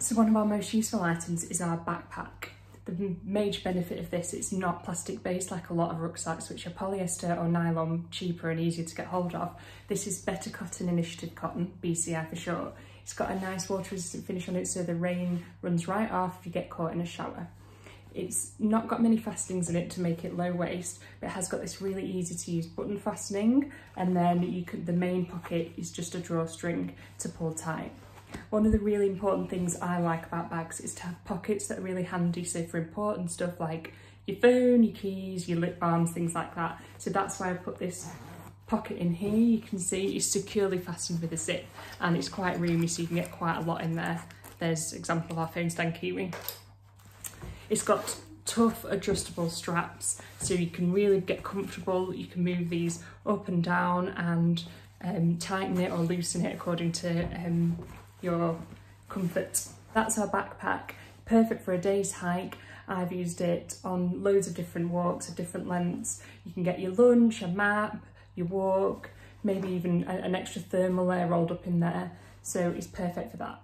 So one of our most useful items is our backpack. The major benefit of this, it's not plastic based like a lot of rucksacks which are polyester or nylon, cheaper and easier to get hold of. This is Better Cotton Initiative Cotton, BCI for short. It's got a nice water resistant finish on it so the rain runs right off if you get caught in a shower. It's not got many fastenings in it to make it low waste, but it has got this really easy to use button fastening and then you could, the main pocket is just a drawstring to pull tight. One of the really important things I like about bags is to have pockets that are really handy, so for important stuff like your phone, your keys, your lip balms, things like that. So that's why I put this pocket in here. You can see it's securely fastened with a zip and it's quite roomy so you can get quite a lot in there. There's example of our phone stand keyring. It's got tough adjustable straps so you can really get comfortable. You can move these up and down and um, tighten it or loosen it according to um, your comfort. That's our backpack, perfect for a day's hike. I've used it on loads of different walks of different lengths. You can get your lunch, a map, your walk, maybe even an extra thermal layer rolled up in there. So it's perfect for that.